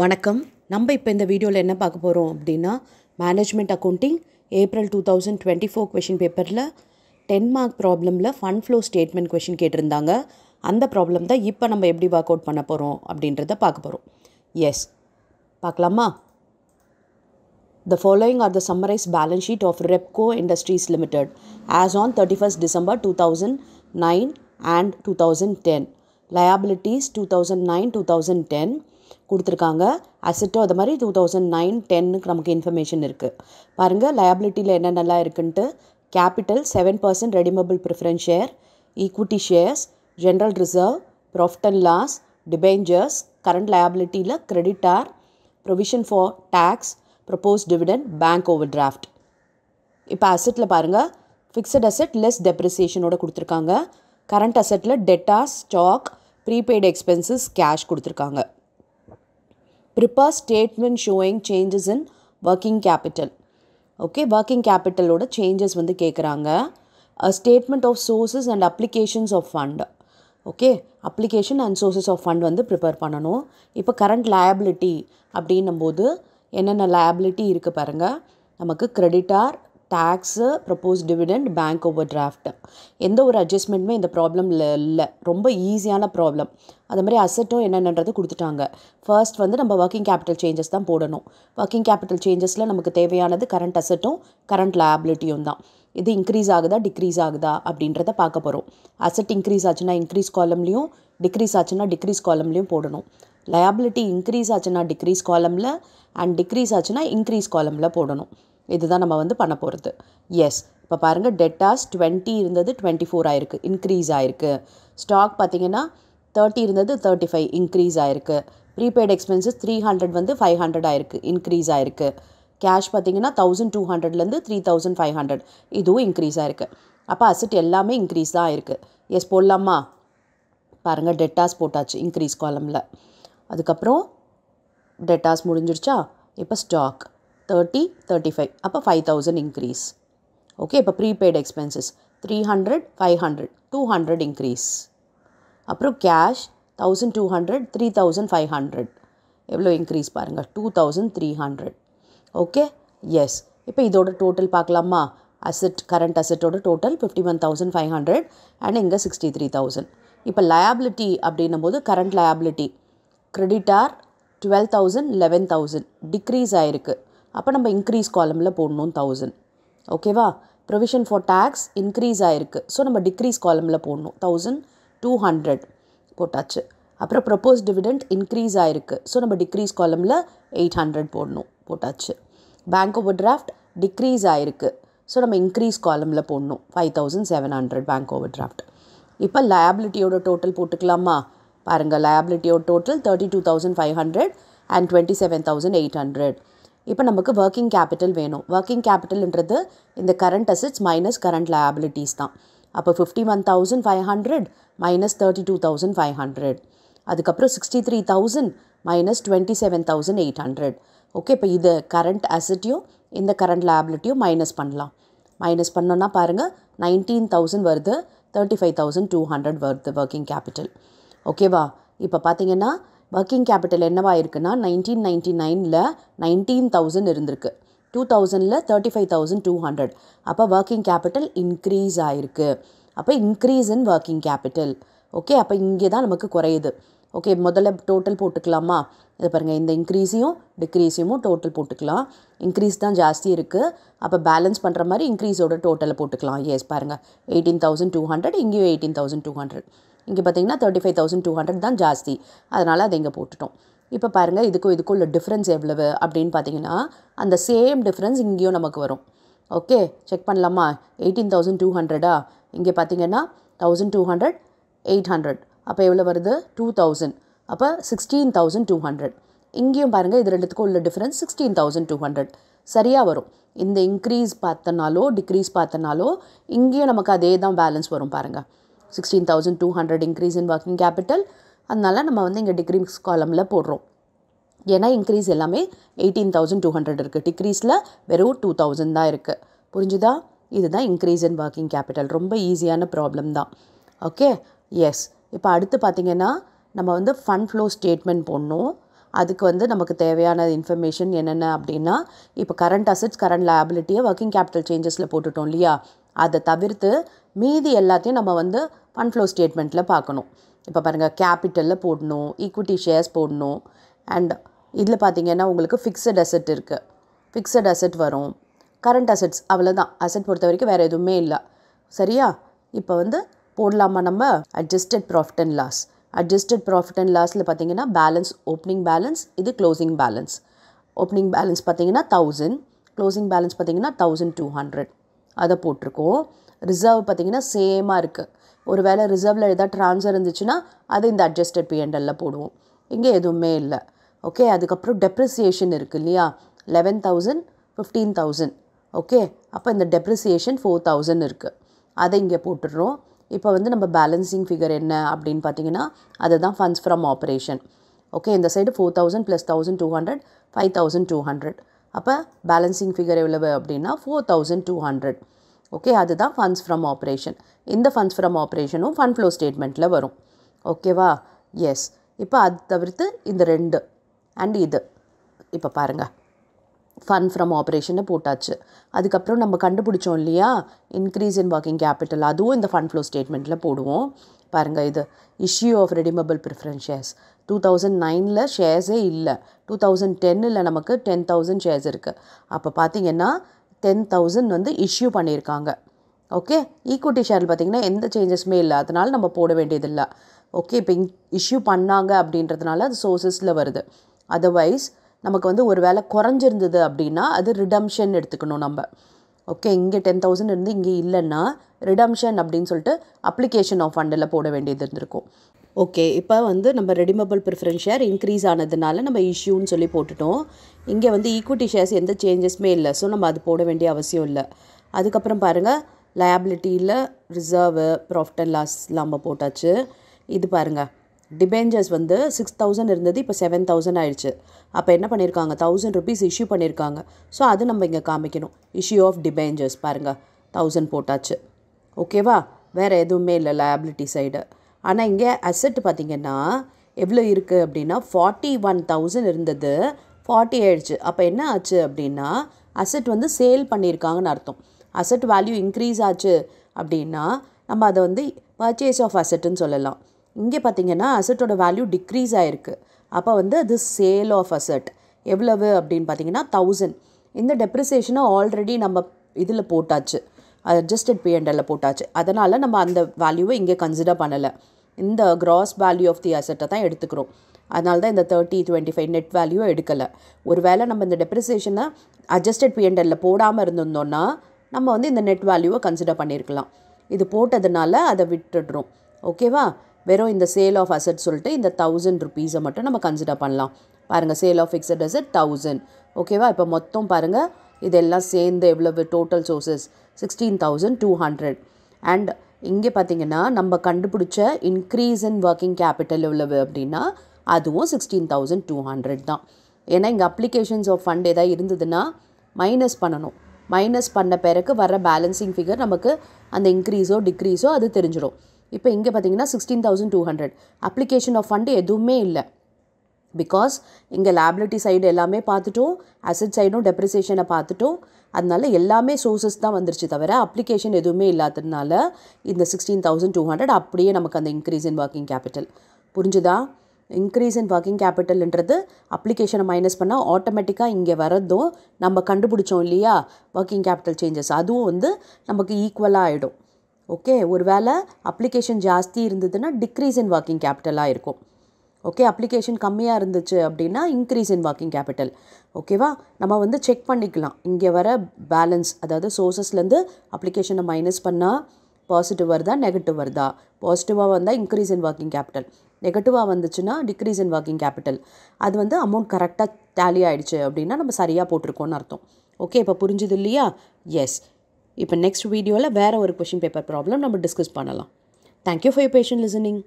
வணக்கம். நம்ம இப்போ இந்த வீடியோவில் என்ன பார்க்க போகிறோம் அப்படின்னா management accounting April two thousand twenty four question பேப்பரில் டென் மார்க் ப்ராப்ளமில் ஃபண்ட் ஃப்ளோ ஸ்டேட்மெண்ட் கொஷின் கேட்டிருந்தாங்க. அந்த ப்ராப்ளம் தான் இப்போ நம்ம எப்படி ஒர்க் அவுட் பண்ண போகிறோம் அப்படின்றத பார்க்க போகிறோம் எஸ் பார்க்கலாமா? The following are the summarise balance sheet of Repco Industries limited as on thirty first December two thousand nine and two thousand ten liabilities two thousand nine two thousand ten கொடுத்துருக்காங்க. அசட்டோ அது மாதிரி two thousand nine டென்னுக்கு நமக்கு information இருக்குது பாருங்கள் லயபிலிட்டியில் என்னென்னலாம் இருக்குன்ட்டு capital seven percent redeemable preference share equity shares general reserve profit and loss debentures current லயபிலிட்டியில் creditor provision for tax propose dividend bank overdraft இப்போ அசெட்டில் பாருங்கள் ஃபிக்ஸட் அசெட் லெஸ் டெப்ரிசியேஷனோட கொடுத்துருக்காங்க. Current அசெட்டில் debtors stock prepaid expenses cash கொடுத்துருக்காங்க. Prepare statement showing changes in working capital okay working கேபிட்டலோட changes வந்து கேட்குறாங்க statement of sources and applications of fund okay application and sources of fund வந்து prepare பண்ணணும். இப்போ current liability அப்படின்னும் போது என்னென்ன liability இருக்குது பாருங்கள் நமக்கு creditor tax propose dividend bank overdraft எந்த ஒரு அட்ஜஸ்ட்மெண்ட்டுமே இந்த ப்ராப்ளமில் இல்லை. ரொம்ப ஈஸியான ப்ராப்ளம் அது மாதிரி அசட்டும் என்னென்னன்றது கொடுத்துட்டாங்க. ஃபர்ஸ்ட் வந்து நம்ம ஒர்க்கிங் கேபிட்டல் சேஞ்சஸ் தான் போடணும். ஒர்க்கிங் கேபிட்டல் சேஞ்சஸில் நமக்கு தேவையானது கரண்ட் அசட்டும் கரண்ட் லயபிலிட்டியும் தான். இது இன்க்ரீஸ் ஆகுதா டிக்ரீஸ் ஆகுதா அப்படின்றத பார்க்க போகிறோம் அசட் இன்க்ரீஸ் ஆச்சுன்னா இன்க்ரீஸ் காலம்லேயும் டிக்ரீஸ் ஆச்சுன்னா டிக்ரீஸ் காலம்லேயும் போடணும். லயபிலிட்டி இன்க்ரீஸ் ஆச்சுன்னா டிக்ரீஸ் காலமில் அண்ட் டிக்ரீஸ் ஆச்சுன்னா இன்க்ரீஸ் காலமில் போடணும். இதுதான் நம்ம வந்து பண்ண போகிறது எஸ் இப்போ பாருங்கள் டெட்டாஸ் டுவெண்ட்டி இருந்தது டுவெண்ட்டி ஃபோர் ஆயிருக்கு. இன்க்ரீஸ் ஆயிருக்கு. ஸ்டாக் பார்த்தீங்கன்னா தேர்ட்டி இருந்தது தேர்ட்டி ஃபைவ் இன்க்ரீஸ் ஆயிருக்கு. ப்ரீபெய்ட் எக்ஸ்பென்சஸ் த்ரீ ஹண்ட்ரட் வந்து ஃபைவ் ஹண்ட்ரட் ஆயிருக்கு. இன்க்ரீஸ் ஆயிருக்கு. கேஷ் பார்த்தீங்கன்னா தௌசண்ட் டூ ஹண்ட்ரட்லேருந்து த்ரீ தௌசண்ட் ஃபைவ் ஹண்ட்ரட் இதுவும் இன்க்ரீஸ் ஆயிருக்கு. அப்போ அசட் எல்லாமே இன்க்ரீஸ் தான் ஆயிருக்கு. எஸ் போடலாமா? பாருங்கள் டெட்டாஸ் போட்டாச்சு. இன்க்ரீஸ் காலமில் அதுக்கப்புறம் டெட்டாஸ் முடிஞ்சிருச்சா? இப்போ ஸ்டாக் தேர்ட்டி தேர்ட்டி ஃபைவ் அப்போ ஃபைவ் தௌசண்ட் இன்க்ரீஸ் ஓகே இப்போ prepaid expenses three hundred five hundred two hundred increase அப்புறம் cash thousand two hundred three thousand five hundred எவ்வளோ இன்க்ரீஸ் பாருங்கள் two thousand three hundred okay yes இப்போ இதோட total பார்க்கலாமா? Asset current அசெட்டோட total fifty one thousand five hundred and இங்கே sixty three thousand இப்போ liability அப்படின்னும் போது current liability creditor twelve thousand eleven thousand decrease ஆகிருக்கு அப்போ நம்ம இன்க்ரீஸ் காலமில் போடணும் தௌசண்ட் ஓகேவா ப்ரொவிஷன் ஃபார் டேக்ஸ் இன்க்ரீஸ் ஆகிருக்கு ஸோ நம்ம டிக்ரீஸ் காலமில் போடணும். தௌசண்ட் டூ ஹண்ட்ரட் போட்டாச்சு. அப்புறம் ப்ரப்போஸ் டிவிடெண்ட் இன்க்ரீஸ் ஆகிருக்கு ஸோ நம்ம டிக்ரீஸ் காலமில் எயிட் ஹண்ட்ரட் போடணும். போட்டாச்சு. பேங்க் ஓவர் டிராஃப்ட் டிக்ரீஸ் ஆகிருக்கு ஸோ நம்ம இன்க்ரீஸ் காலமில் போடணும். Five thousand seven hundred bank overdraft இப்போ லயபிலிட்டியோட டோட்டல் போட்டுக்கலாமா? பாருங்கள் லயபிலிட்டியோட total thirty two thousand five hundred and twenty seven thousand eight hundred இப்போ நமக்கு ஒர்க்கிங் கேபிட்டல் வேணும். ஒர்க்கிங் கேபிட்டல்ன்றது இந்த current assets minus current liabilities தான். அப்போ fifty one thousand five hundred minus thirty two thousand five hundred அதுக்கப்புறம் sixty three thousand minus twenty seven thousand eight hundred okay இப்போ இது கரண்ட் அசட்டையும் இந்த கரண்ட் லயபிலிட்டியும் மைனஸ் பண்ணலாம். மைனஸ் பண்ணோன்னா பாருங்கள் நைன்டீன் தௌசண்ட் வருது thirty five thousand two hundred வருது ஒர்க்கிங் கேபிட்டல் ஓகேவா இப்போ பார்த்தீங்கன்னா ஒர்க்கிங் கேபிட்டல் என்னவா இருக்குன்னா நைன்டீன் நைன்டி நைனில் நைன்டீன் தௌசண்ட் இருந்திருக்கு. Two தௌசண்டில் thirty five thousand two hundred அப்போ ஒர்க்கிங் கேபிட்டல் இன்க்ரீஸ் ஆகிருக்கு அப்போ increase in working capital okay அப்போ இங்கே தான் நமக்கு குறையுது. ஓகே முதல்ல டோட்டல் போட்டுக்கலாமா? இதை பாருங்கள் இந்த இன்க்ரீஸையும் டிக்ரீஸையும் டோட்டல் போட்டுக்கலாம். இன்க்ரீஸ் தான் ஜாஸ்தி இருக்குது அப்போ பேலன்ஸ் பண்ணுற மாதிரி இன்க்ரீஸோட டோட்டலை போட்டுக்கலாம். எஸ் பாருங்கள் எயிட்டீன் தௌசண்ட் டூ ஹண்ட்ரட் இங்கேயும் எயிட்டீன் தௌசண்ட் டூ ஹண்ட்ரட் இங்கே பார்த்தீங்கன்னா thirty five thousand two hundred தான் ஜாஸ்தி. அதனால் அதை இங்கே போட்டுட்டோம். இப்போ பாருங்கள் இதுக்கும் இதுக்கும் உள்ள டிஃப்ரென்ஸ் எவ்வளவு அப்படின்னு பார்த்தீங்கன்னா அந்த சேம் டிஃப்ரென்ஸ் இங்கேயும் நமக்கு வரும். ஓகே செக் பண்ணலாமா? எயிட்டீன் தௌசண்ட் டூ ஹண்ட்ரடா இங்கே பார்த்தீங்கன்னா thousand two hundred eight hundred அப்போ எவ்வளோ வருது? டூ தௌசண்ட் அப்போ சிக்ஸ்டீன் தௌசண்ட் டூ ஹண்ட்ரட் இங்கேயும் பாருங்கள் இது ரெண்டுத்துக்கும் உள்ள difference sixteen thousand two hundred சரியாக வரும். இந்த இன்க்ரீஸ் பார்த்தனாலோ டிக்ரீஸ் பார்த்தனாலோ இங்கேயும் நமக்கு அதே தான் பேலன்ஸ் வரும் பாருங்கள் sixteen thousand two hundred increase in working capital அதனால் நம்ம வந்து இங்கே டிக்ரீஸ் காலமில் போடுறோம். ஏன்னா இன்க்ரீஸ் எல்லாமே எயிட்டீன் தௌசண்ட் டூ ஹண்ட்ரட் இருக்குது டிக்ரீஸில் வெறும் டூ தௌசண்ட் தான் இருக்குது புரிஞ்சுதா? இதுதான் இன்க்ரீஸ் இன் ஒர்க்கிங் கேபிட்டல் ரொம்ப ஈஸியான ப்ராப்ளம் தான். ஓகே எஸ் இப்போ அடுத்து பார்த்தீங்கன்னா நம்ம வந்து ஃபண்ட் ஃப்ளோ ஸ்டேட்மெண்ட் போடணும். அதுக்கு வந்து நமக்கு தேவையான இன்ஃபர்மேஷன் என்னென்ன அப்படின்னா இப்போ கரண்ட் அசட்ஸ் கரண்ட் லயபிலிட்டியை ஒர்க்கிங் கேபிட்டல் சேஞ்சஸில் போட்டுட்டோம் இல்லையா? அதை தவிர்த்து மீதி எல்லாத்தையும் நம்ம வந்து ஃபண்ட் ஃப்ளோ ஸ்டேட்மெண்ட்டில் பார்க்கணும். இப்போ பாருங்கள் கேபிட்டலில் போடணும் ஈக்விட்டி ஷேர்ஸ் போடணும் அண்ட் இதில் பார்த்தீங்கன்னா உங்களுக்கு ஃபிக்ஸட் அசெட் இருக்குது ஃபிக்ஸட் அசெட் வரும். கரண்ட் அசெட்ஸ் அவ்வளோதான் அசெட் பொறுத்த வரைக்கும் வேறு எதுவுமே இல்லை. சரியா? இப்போ வந்து போடலாமா நம்ம? Adjusted profit and loss adjusted profit and லாஸில் பார்த்தீங்கன்னா பேலன்ஸ் ஓப்பனிங் பேலன்ஸ் இது க்ளோசிங் பேலன்ஸ் ஓப்பனிங் பேலன்ஸ் பார்த்தீங்கன்னா தௌசண்ட் க்ளோசிங் பேலன்ஸ் பார்த்தீங்கன்னா தௌசண்ட் டூ ஹண்ட்ரட் அதை போட்டிருக்கோம். ரிசர்வ் பார்த்தீங்கன்னா சேமாக இருக்குது ஒரு வேளை ரிசர்வில் எதாவது ட்ரான்ஸ்ஃபர் இருந்துச்சுன்னா அதை இந்த அட்ஜஸ்டட் பிஎன்எல்ல போடுவோம். இங்கே எதுவுமே இல்லை. ஓகே அதுக்கப்புறம் டெப்ரிசியேஷன் இருக்குது இல்லையா? Eleven thousand fifteen thousand okay அப்போ இந்த டெப்ரிசியேஷன் ஃபோர் தௌசண்ட் இருக்குது அதை இங்கே போட்டுடுறோம். இப்போ வந்து நம்ம பேலன்சிங் ஃபிகர் என்ன அப்படின்னு பார்த்தீங்கன்னா அதுதான் ஃபண்ட்ஸ் ஃப்ரம் ஆப்ரேஷன் ஓகே இந்த side four thousand plus thousand two hundred five thousand two hundred அப்போ பேலன்சிங் ஃபிகர் எவ்வளவு அப்படின்னா four thousand two hundred okay அதுதான் ஃபண்ட்ஸ் ஃப்ரம் ஆப்ரேஷன் இந்த ஃபண்ட்ஸ் ஃப்ரம் ஆப்ரேஷனும் ஃபண்ட் ஃப்ளோ ஸ்டேட்மெண்ட்டில் வரும். ஓகேவா எஸ் இப்போ அது தவிர்த்து இந்த ரெண்டு அண்ட் இது. இப்போ பாருங்கள் ஃபண்ட் ஃப்ரம் ஆப்ரேஷனை போட்டாச்சு. அதுக்கப்புறம் நம்ம கண்டுபிடிச்சோம் இல்லையா? இன்க்ரீஸ் இன் ஒர்க்கிங் கேபிட்டல் அதுவும் இந்த ஃபண்ட் ஃப்ளோ ஸ்டேட்மெண்ட்டில் போடுவோம். பாருங்கள் இது issue of redeemable preference shares two thousand நைனில் ஷேர்ஸே இல்லை. டூ தௌசண்ட் டென்னில் நமக்கு டென் தௌசண்ட் ஷேர்ஸ் இருக்குது அப்போ பார்த்தீங்கன்னா டென் தௌசண்ட் வந்து இஷ்யூ பண்ணியிருக்காங்க ஓகே ஈக்குவிட்டி ஷேரில் பார்த்தீங்கன்னா எந்த சேஞ்சஸுமே இல்லை. அதனால் நம்ம போட வேண்டியதில்லை. ஓகே இப்போ இஷ்யூ பண்ணாங்க அப்படின்றதுனால அது சோர்சஸில் வருது. அதர்வைஸ் நமக்கு வந்து ஒரு வேளை குறைஞ்சிருந்தது அப்படின்னா அது ரிடம்ஷன் எடுத்துக்கணும் நம்ம. ஓகே இங்கே டென் தௌசண்ட் இருந்து இங்கே இல்லைன்னா ரிடம்ஷன் அப்படின்னு சொல்லிட்டு அப்ளிகேஷன் ஆஃப் ஃபண்டில் போட வேண்டியது இருந்திருக்கும். ஓகே இப்போ வந்து நம்ம ரெடிமபிள் ப்ரிஃபரன்ஸ் ஷேர் இன்க்ரீஸ் ஆனதுனால நம்ம இஷ்யூன்னு சொல்லி போட்டுட்டோம். இங்கே வந்து ஈக்விட்டி ஷேர்ஸ் எந்த சேஞ்சஸுமே இல்லை. ஸோ நம்ம அது போட வேண்டிய அவசியம் இல்லை. அதுக்கப்புறம் பாருங்கள் லயபிலிட்டியில் ரிசர்வு ப்ராஃபிட் அண்ட் லாஸ் நம்ம போட்டாச்சு. இது பாருங்கள் டிபெஞ்சர்ஸ் வந்து சிக்ஸ் தௌசண்ட் இருந்தது இப்போ செவன் தௌசண்ட் ஆயிடுச்சு. அப்போ என்ன பண்ணியிருக்காங்க தௌசண்ட் ருபீஸ் இஷ்யூ பண்ணியிருக்காங்க ஸோ அது நம்ம இங்கே காமிக்கணும். இஷ்யூ ஆஃப் டிபெஞ்சர்ஸ் பாருங்கள் தௌசண்ட் போட்டாச்சு. ஓகேவா வேறு எதுவுமே இல்லை லயபிலிட்டி சைடு ஆனால் இங்கே அசெட் பார்த்திங்கன்னா எவ்வளோ இருக்குது அப்படின்னா ஃபார்ட்டி ஒன் தௌசண்ட் இருந்தது ஃபார்ட்டி ஆயிடுச்சு. அப்போ என்ன ஆச்சு அப்படின்னா அசெட் வந்து சேல் பண்ணியிருக்காங்கன்னு அர்த்தம். அசெட் வேல்யூ இன்க்ரீஸ் ஆச்சு அப்படின்னா நம்ம அதை வந்து பர்ச்சேஸ் ஆஃப் அசெட்டுன்னு சொல்லலாம். இங்கே பார்த்தீங்கன்னா அசட்டோட வேல்யூ டிக்ரீஸ் ஆகிருக்கு அப்போ வந்து அது சேல் ஆஃப் அசட் எவ்வளவு அப்படின்னு பார்த்தீங்கன்னா தௌசண்ட் இந்த டெப்ரிசியேஷனை ஆல்ரெடி நம்ம இதில் போட்டாச்சு. அட்ஜஸ்டட் பிஎன்எல்ல போட்டாச்சு. அதனால் நம்ம அந்த வேல்யூவை இங்கே கன்சிடர் பண்ணலை. இந்த கிராஸ் வேல்யூ ஆஃப் தி அசட்டை தான் எடுத்துக்கிறோம். அதனால தான் இந்த thirty twenty five net value எடுக்கலை. ஒரு வேளை நம்ம இந்த டெப்ரிசியேஷனை அட்ஜஸ்டட் பிஎன்எல்ல போடாமல் இருந்திருந்தோம்னா நம்ம வந்து இந்த நெட் வேல்யூவை கன்சிடர் பண்ணியிருக்கலாம் இது போட்டதுனால அதை விட்டுடுறோம். ஓகேவா வெறும் இந்த சேல் ஆஃப் அசட் சொல்லிட்டு இந்த தௌசண்ட் ருபீஸை மட்டும் நம்ம கன்சிடர் பண்ணலாம். பாருங்கள் sale of fixed asset thousand ஓகேவா இப்போ மொத்தம் பாருங்கள் இதெல்லாம் சேர்ந்து எவ்வளவு? Total sources sixteen thousand two hundred and இங்கே பார்த்தீங்கன்னா நம்ம கண்டுபிடிச்ச இன்க்ரீஸ் இன் ஒர்க்கிங் கேபிட்டல் எவ்வளவு அப்படின்னா அதுவும் சிக்ஸ்டீன் தௌசண்ட் டூ ஹண்ட்ரட் தான். ஏன்னா இங்கே அப்ளிகேஷன்ஸ் ஆஃப் ஃபண்ட் எதாவது இருந்ததுன்னா மைனஸ் பண்ணணும். மைனஸ் பண்ண பிறகு வர பேலன்சிங் ஃபிகர் நமக்கு அந்த இன்க்ரீஸோ டிக்ரீஸோ அது தெரிஞ்சிடும் இப்போ இங்கே பார்த்தீங்கன்னா sixteen thousand two hundred application of fund எதுவுமே இல்லை. பிகாஸ் இங்கே லேபிலிட்டி சைடு எல்லாமே பார்த்துட்டோம் அசட் சைடும் டெப்ரிசியேஷனை பார்த்துட்டோம். அதனால எல்லாமே சோர்சஸ் தான் வந்துருச்சு தவிர அப்ளிகேஷன் எதுவுமே இல்லாததுனால இந்த சிக்ஸ்டீன் தௌசண்ட் டூ ஹண்ட்ரட் அப்படியே நமக்கு அந்த இன்க்ரீஸ் இன் ஒர்க்கிங் கேபிட்டல் புரிஞ்சுதா? இன்க்ரீஸ் இன் ஒர்க்கிங் கேபிட்டல்ன்றது அப்ளிகேஷனை மைனஸ் பண்ணால் ஆட்டோமேட்டிக்காக இங்கே வரதும் நம்ம கண்டுபிடிச்சோம் இல்லையா? ஒர்க்கிங் கேபிட்டல் சேஞ்சஸ் அதுவும் வந்து நமக்கு ஈக்குவலாக ஆகிடும் ஓகே? ஒரு வேளை அப்ளிகேஷன் ஜாஸ்தி இருந்ததுன்னா டிக்ரீஸ் இன் ஒர்க்கிங் கேபிட்டலாக இருக்கும். ஓகே? அப்ளிகேஷன் கம்மியாக இருந்துச்சு அப்படின்னா இன்க்ரீஸ் இன் ஒர்க்கிங் கேபிட்டல் ஓகேவா? நம்ம வந்து செக் பண்ணிக்கலாம். இங்கே வர பேலன்ஸ் அதாவது சோர்சஸ்லேருந்து அப்ளிகேஷனை மைனஸ் பண்ணால் பாசிட்டிவ் வருதா நெகட்டிவ் வருதா? பாசிட்டிவாக வந்தால் இன்க்ரீஸ் இன் ஒர்க்கிங் கேபிட்டல் நெகட்டிவாக வந்துச்சுன்னா டிக்ரீஸ் இன் ஒர்க்கிங் கேபிட்டல் அது வந்து அமௌண்ட் கரெக்டாக டேலி ஆகிடுச்சு அப்படின்னா நம்ம சரியாக போட்டிருக்கோன்னு அர்த்தம். ஓகே? இப்போ புரிஞ்சுது இல்லையா? எஸ் இப்போ நெக்ஸ்ட் வீடியோவில் வேறு ஒரு கொஷின் பேப்பர் ப்ராப்ளம் நம்ம டிஸ்கஸ் பண்ணலாம். Thank you for your patient listening